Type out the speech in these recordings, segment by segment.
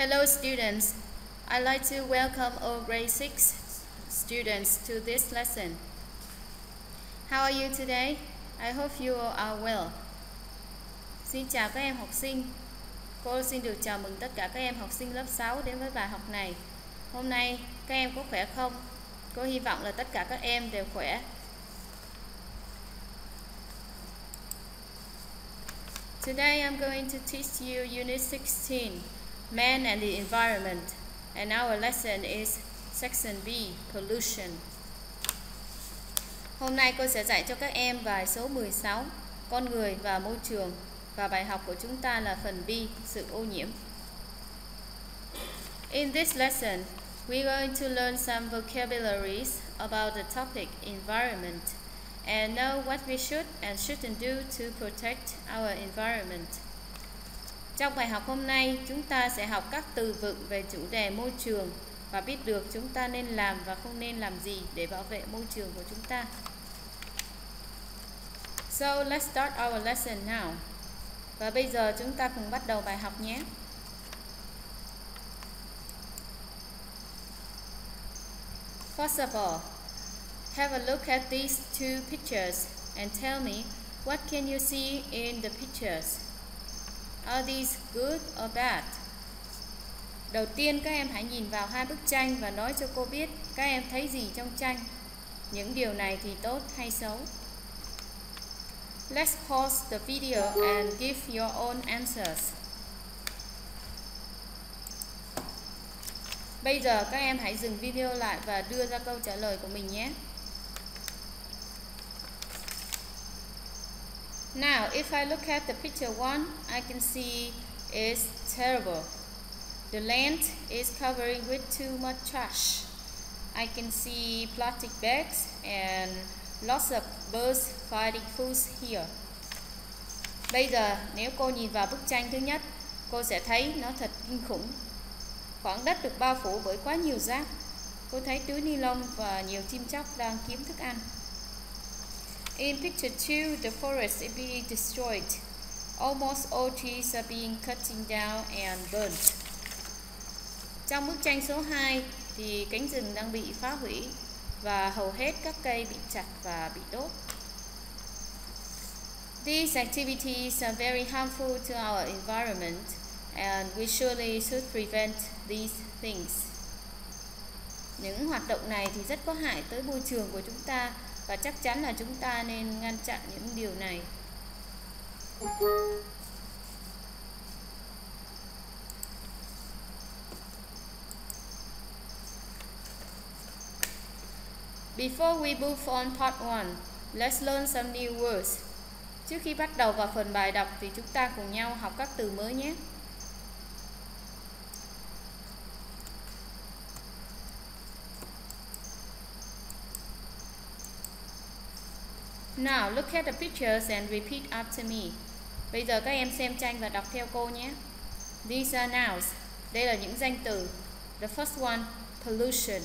Hello students. I'd like to welcome all grade 6 students to this lesson. How are you today? I hope you are well. Xin chào các em học sinh. Cô xin được chào mừng tất cả các em học sinh lớp 6 đến với bài học này. Hôm nay các em có khỏe không? Cô hy vọng là tất cả các em đều khỏe. Today I'm going to teach you Unit 16, Man and the Environment, and our lesson is Section B, Pollution. Hôm nay cô sẽ dạy cho các em bài số 16, Con người và môi trường, và bài học của chúng ta là phần B, sự ô nhiễm. In this lesson, we're going to learn some vocabularies about the topic environment and know what we should and shouldn't do to protect our environment. Trong bài học hôm nay, chúng ta sẽ học các từ vựng về chủ đề môi trường và biết được chúng ta nên làm và không nên làm gì để bảo vệ môi trường của chúng ta. So let's start our lesson now. Và bây giờ chúng ta cùng bắt đầu bài học nhé. First of all, have a look at these two pictures and tell me what can you see in the pictures. Are these good or bad? Đầu tiên, các em hãy nhìn vào hai bức tranh và nói cho cô biết các em thấy gì trong tranh. Những điều này thì tốt hay xấu? Let's pause the video and give your own answers. Bây giờ các em hãy dừng video lại và đưa ra câu trả lời của mình nhé. Now, if I look at the picture one, I can see it's terrible. The land is covering with too much trash. I can see plastic bags and lots of birds finding food here. Bây giờ, nếu cô nhìn vào bức tranh thứ nhất, cô sẽ thấy nó thật kinh khủng. Khoảng đất được bao phủ bởi quá nhiều rác. Cô thấy túi ni lông và nhiều chim chóc đang kiếm thức ăn. In picture 2, the forest is being destroyed. Almost all trees are being cutting down and burnt. Trong bức tranh số 2 thì cánh rừng đang bị phá hủy và hầu hết các cây bị chặt và bị đốt. These activities are very harmful to our environment and we surely should prevent these things. Những hoạt động này thì rất có hại tới môi trường của chúng ta và chắc chắn là chúng ta nên ngăn chặn những điều này. Before we move on part 1, let's learn some new words. Trước khi bắt đầu vào phần bài đọc thì chúng ta cùng nhau học các từ mới nhé. Now look at the pictures and repeat after me. Bây giờ các em xem tranh và đọc theo cô nhé. These are nouns. Đây là những danh từ. The first one, pollution.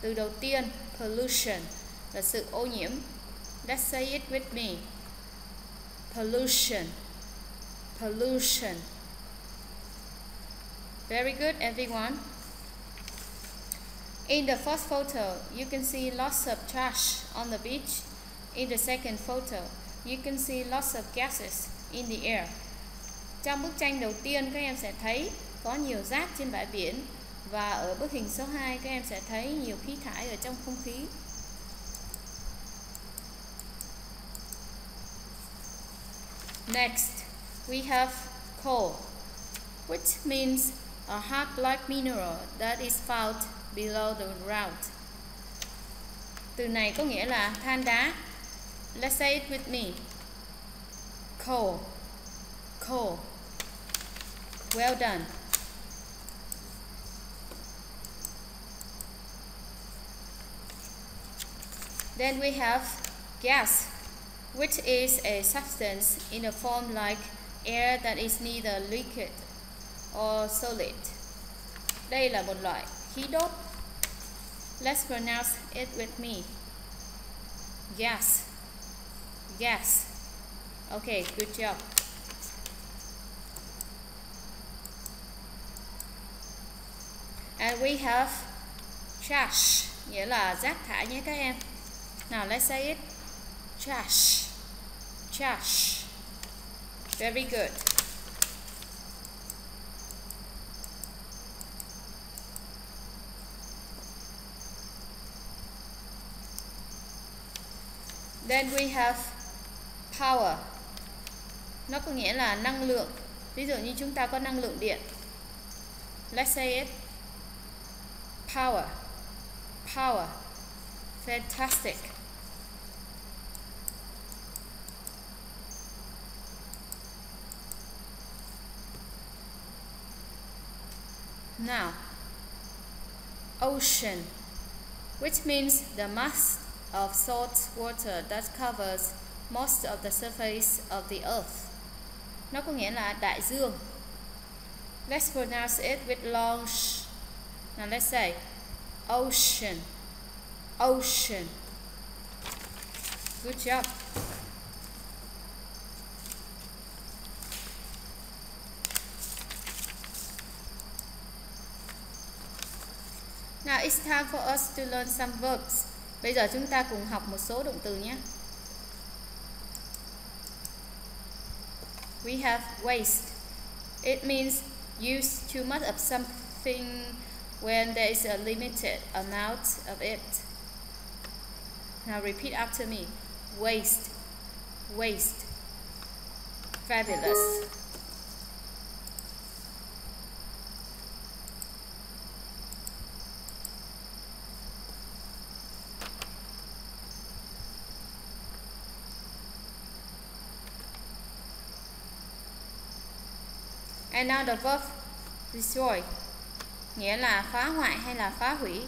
Từ đầu tiên, pollution là sự ô nhiễm. Let's say it with me. Pollution. Pollution. Very good, everyone. In the first photo, you can see lots of trash on the beach In the second photo, you can see lots of gases in the air. Trong bức tranh đầu tiên các em sẽ thấy có nhiều rác trên bãi biển và ở bức hình số 2 các em sẽ thấy nhiều khí thải ở trong không khí. Next, we have coal, which means a hard black mineral that is found below the ground. Từ này có nghĩa là than đá Let's say it with me. Coal. Coal. Well done. Then we have gas, which is a substance in a form like air that is neither liquid or solid. Đây là một loại khí đốt. Let's pronounce it with me. Gas. Yes. Okay, good job. And we have trash, nghĩa là rác thải nhé các em. Now let's say it. Trash. Trash. Very good. Then we have power. Nó có nghĩa là năng lượng. Ví dụ như chúng ta có năng lượng điện. Let's say it. Power. Power. Fantastic. Now, ocean, which means the mass of salt water that covers most of the surface of the earth. Nó có nghĩa là đại dương. Let's pronounce it with long sh. Now let's say, ocean. Ocean. Good job. Now it's time for us to learn some verbs. Bây giờ chúng ta cùng học một số động từ nhé. We have waste. It means use too much of something when there is a limited amount of it. Now repeat after me. Waste. Waste. Fabulous. And now the verb destroy nghĩa là phá hoại hay là phá hủy.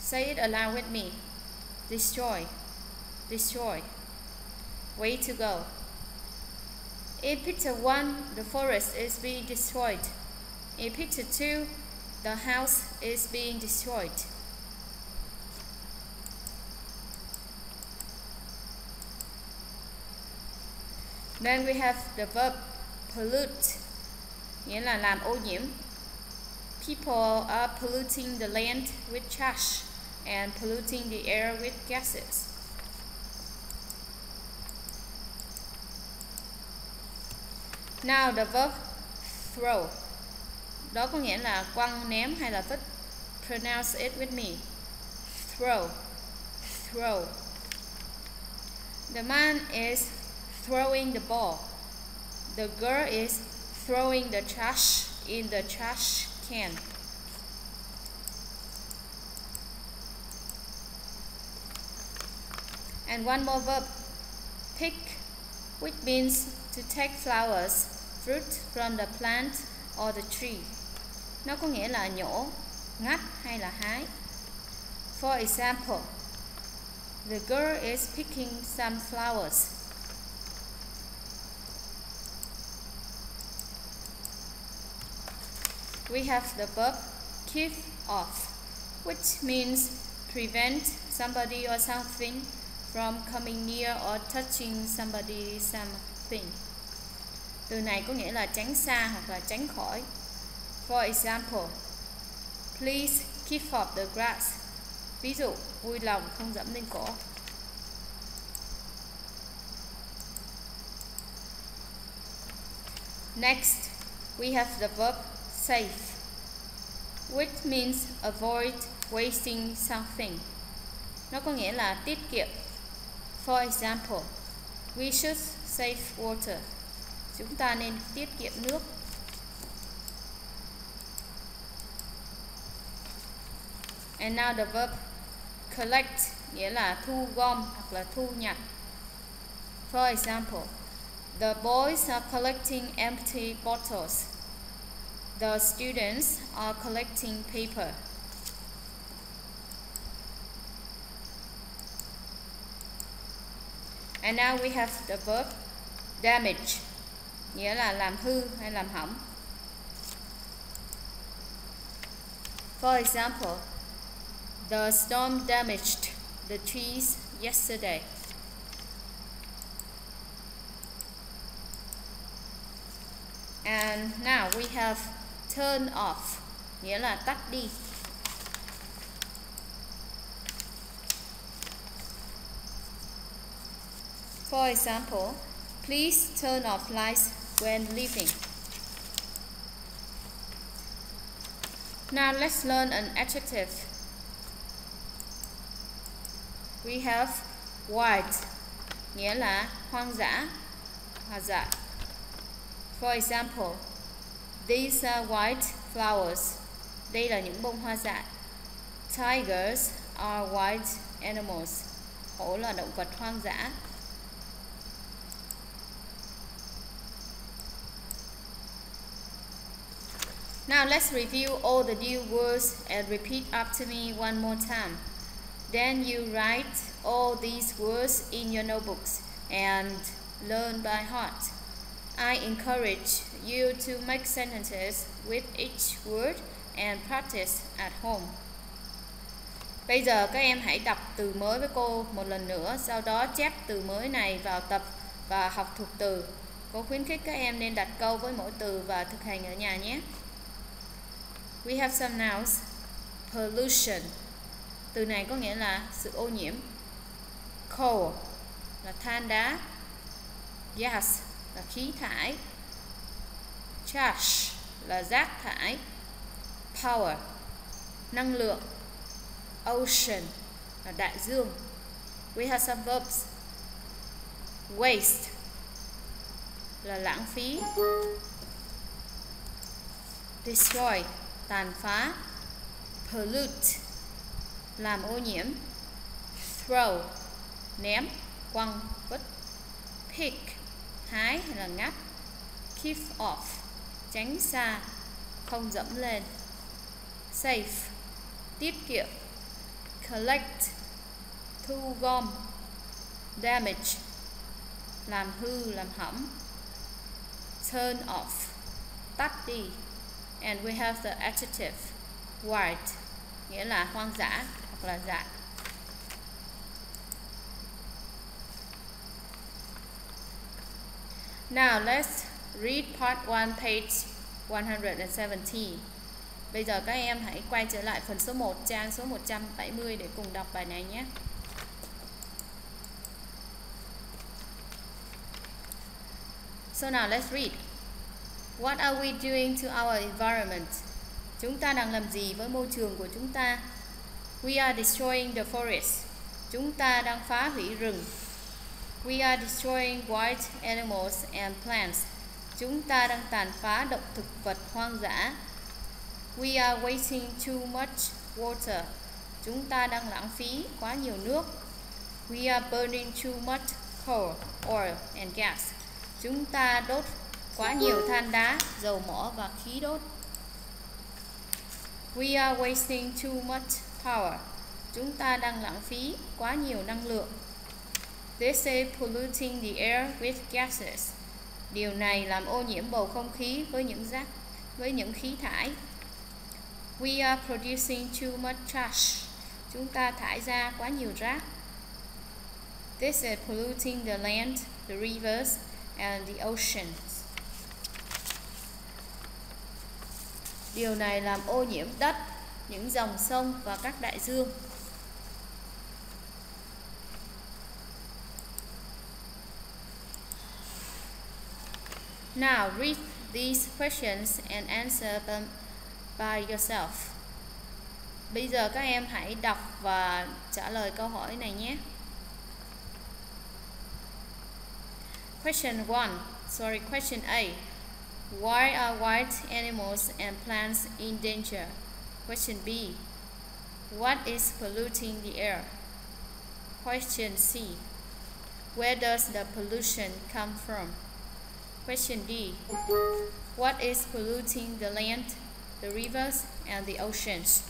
Say it aloud with me. Destroy. Destroy. Way to go. In picture 1, the forest is being destroyed. In picture 2, the house is being destroyed. Then we have the verb pollute nghĩa là làm ô nhiễm. People are polluting the land with trash and polluting the air with gases. Now the verb throw. Đó có nghĩa là quăng, ném hay là vứt. Pronounce it with me. Throw. Throw. The man is throwing the ball. The girl is throwing the trash in the trash can. And one more verb, pick, which means to take flowers, fruit from the plant or the tree. Nó có nghĩa là nhổ, ngắt hay là hái. For example, the girl is picking some flowers. We have the verb keep off, which means prevent somebody or something from coming near or touching somebody something. Từ này có nghĩa là tránh xa hoặc là tránh khỏi. For example, please keep off the grass. Ví dụ, vui lòng không dẫm lên cỏ. Next, we have the verb safe, which means avoid wasting something. Nó có nghĩa là tiết kiệm. For example, we should save water. Chúng ta nên tiết kiệm nước. And now the verb collect nghĩa là thu gom hoặc là thu nhặt. For example, the boys are collecting empty bottles. The students are collecting paper. And now we have the verb damage, nghĩa là làm hư hay làm hỏng. For example, the storm damaged the trees yesterday. And now we have turn off nghĩa là tắt đi For example, please turn off lights when leaving. Now let's learn an adjective. We have wild, nghĩa là hoang dã, hoa dại. For example, these are white flowers. Đây là những bông hoa dại. Tigers are wild animals. Hổ là động vật hoang dã. Now let's review all the new words and repeat after me one more time. Then you write all these words in your notebooks and learn by heart. I encourage you to make sentences with each word and practice at home. Bây giờ các em hãy đọc từ mới với cô một lần nữa, sau đó chép từ mới này vào tập và học thuộc từ. Cô khuyến khích các em nên đặt câu với mỗi từ và thực hành ở nhà nhé. We have some nouns. Pollution. Từ này có nghĩa là sự ô nhiễm. Coal là than đá. Gas là khí thải. Trash là rác thải. Power, năng lượng. Ocean là đại dương. We have some verbs. Waste là lãng phí. Destroy, tàn phá pollute, làm ô nhiễm throw, ném, quăng, vứt pick hái hay là ngắt. Keep off. Tránh xa. Không dẫm lên. Save. Tiết kiệm. Collect. Thu gom. Damage. Làm hư, làm hỏng. Turn off. Tắt đi. And we have the adjective. Wild nghĩa là hoang dã hoặc là dại Now, let's read part 1 page 170. Bây giờ các em hãy quay trở lại phần số 1 trang số 170 để cùng đọc bài này nhé So now, let's read What are we doing to our environment? Chúng ta đang làm gì với môi trường của chúng ta? We are destroying the forest. Chúng ta đang phá hủy rừng. We are destroying wild animals and plants. Chúng ta đang tàn phá động thực vật hoang dã. We are wasting too much water. Chúng ta đang lãng phí quá nhiều nước. We are burning too much coal, oil and gas. Chúng ta đốt quá nhiều than đá, dầu mỏ và khí đốt. We are wasting too much power. Chúng ta đang lãng phí quá nhiều năng lượng. This is polluting the air with gases. Điều này làm ô nhiễm bầu không khí với những rác với những khí thải. We are producing too much trash. Chúng ta thải ra quá nhiều rác. This is polluting the land, the rivers and the oceans. Điều này làm ô nhiễm đất, những dòng sông và các đại dương. Now read these questions and answer them by yourself. Bây giờ các em hãy đọc và trả lời câu hỏi này nhé. Question 1. Sorry, question A. Why are wild animals and plants in danger? Question B. What is polluting the air? Question C. Where does the pollution come from? Question D. What is polluting the land, the rivers, and the oceans?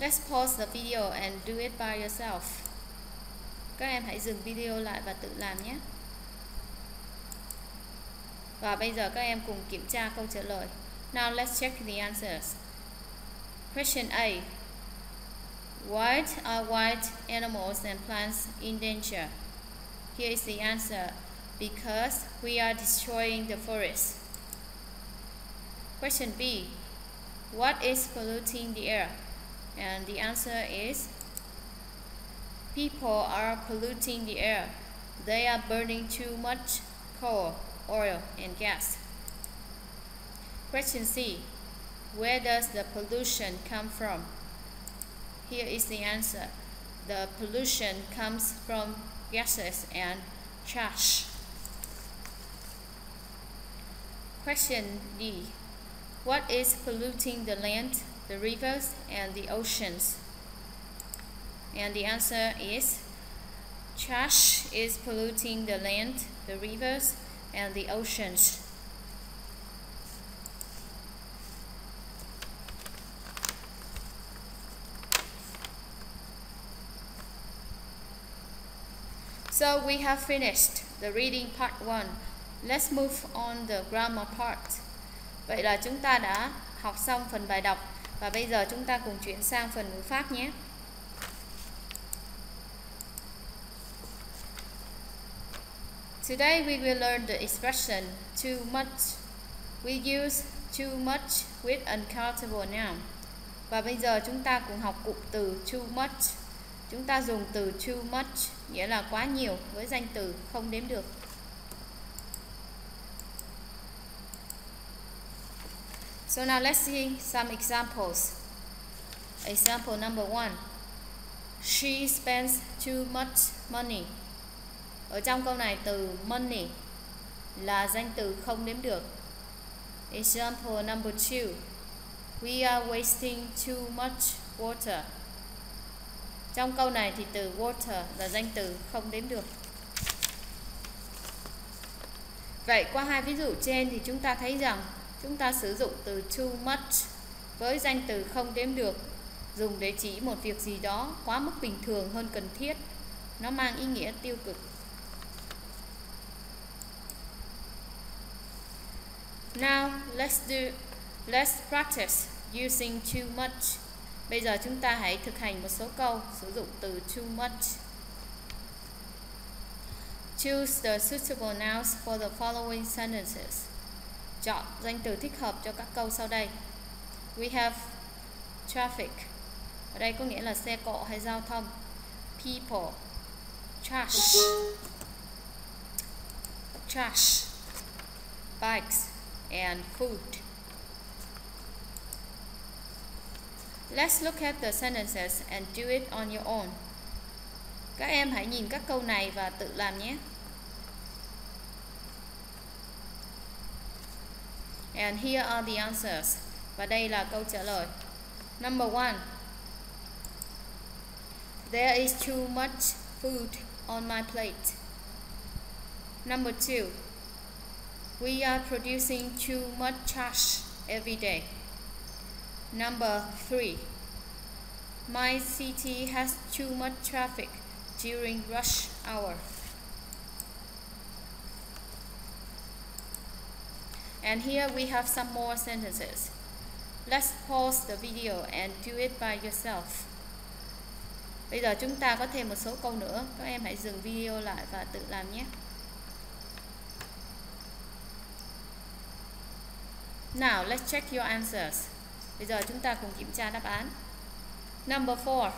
Let's pause the video and do it by yourself. Các em hãy dừng video lại và tự làm nhé. Và bây giờ các em cùng kiểm tra câu trả lời. Now let's check the answers. Question A. What are wild animals and plants in danger? Here is the answer. Because we are destroying the forest. Question B. What is polluting the air? And the answer is People are polluting the air. They are burning too much coal, oil, and gas. Question C. Where does the pollution come from? Here is the answer. The pollution comes from gases and trash. Question D. What is polluting the land, the rivers, and the oceans? And the answer is trash is polluting the land, the rivers, and the oceans. So we have finished the reading part 1. Let's move on the grammar part. Vậy là chúng ta đã học xong phần bài đọc và bây giờ chúng ta cùng chuyển sang phần ngữ pháp nhé. Today we will learn the expression too much. We use too much with uncountable noun. Và bây giờ chúng ta cùng học cụm từ too much. Chúng ta dùng từ too much, nghĩa là quá nhiều, với danh từ không đếm được. So now let's see some examples. Example number one. She spends too much money. Ở trong câu này từ money là danh từ không đếm được. Example number two. We are wasting too much water. Trong câu này thì từ water là danh từ, không đếm được. Vậy qua hai ví dụ trên thì chúng ta thấy rằng chúng ta sử dụng từ too much với danh từ không đếm được dùng để chỉ một việc gì đó quá mức bình thường hơn cần thiết. Nó mang ý nghĩa tiêu cực. Now, let's do, let's practice using too much. Bây giờ chúng ta hãy thực hành một số câu sử dụng từ too much. Choose the suitable nouns for the following sentences. Chọn danh từ thích hợp cho các câu sau đây. We have traffic. Ở đây có nghĩa là xe cộ hay giao thông. People. Trash. Trash. Bikes and food. Let's look at the sentences and do it on your own. Các em hãy nhìn các câu này và tự làm nhé. And here are the answers. Và đây là câu trả lời. Number one. There is too much food on my plate. Number two. We are producing too much trash every day. Number three. My city has too much traffic during rush hour. And here we have some more sentences. Let's pause the video and do it by yourself. Bây giờ chúng ta có thêm một số câu nữa. Các em hãy dừng video lại và tự làm nhé. Now, let's check your answers. Bây giờ chúng ta cùng kiểm tra đáp án. Number 4.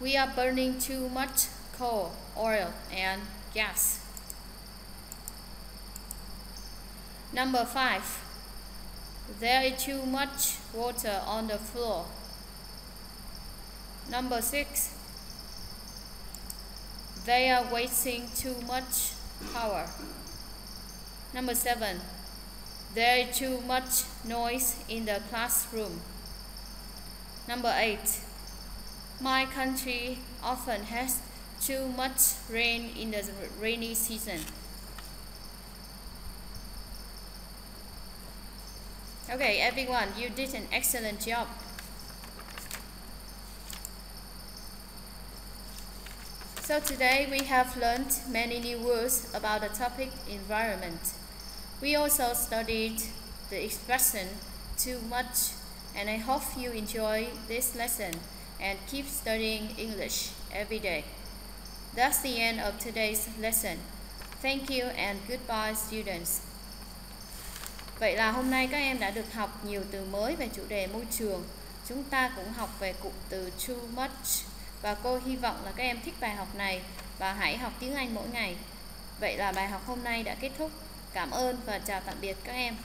We are burning too much coal, oil and gas. Number 5. There is too much water on the floor. Number 6. They are wasting too much power. Number 7. There is too much noise in the classroom. Number 8. My country often has too much rain in the rainy season. Okay, everyone, you did an excellent job. So today we have learned many new words about the topic environment. We also studied the expression too much, and I hope you enjoy this lesson and keep studying English every day. That's the end of today's lesson. Thank you and goodbye, students. Vậy là hôm nay các em đã được học nhiều từ mới về chủ đề môi trường. Chúng ta cũng học về cụm từ too much và cô hy vọng là các em thích bài học này và hãy học tiếng Anh mỗi ngày. Vậy là bài học hôm nay đã kết thúc. Cảm ơn và chào tạm biệt các em.